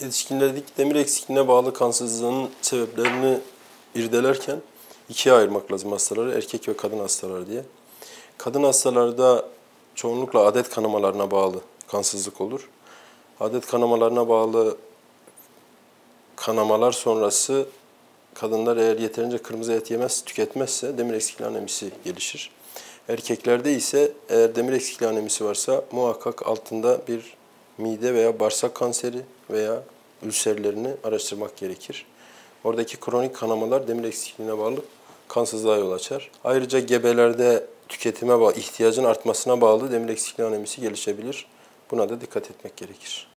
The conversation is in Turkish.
Yetişkinlerdeki demir eksikliğine bağlı kansızlığın sebeplerini irdelerken ikiye ayırmak lazım hastaları, erkek ve kadın hastalar diye. Kadın hastalarda çoğunlukla adet kanamalarına bağlı kansızlık olur. Adet kanamalarına bağlı kanamalar sonrası kadınlar eğer yeterince kırmızı et yemez, tüketmezse demir eksikliği anemisi gelişir. Erkeklerde ise eğer demir eksikliği anemisi varsa muhakkak altında bir mide veya bağırsak kanseri veya ülserlerini araştırmak gerekir. Oradaki kronik kanamalar demir eksikliğine bağlı kansızlığa yol açar. Ayrıca gebelerde tüketime bağlı, ihtiyacın artmasına bağlı demir eksikliği anemisi gelişebilir. Buna da dikkat etmek gerekir.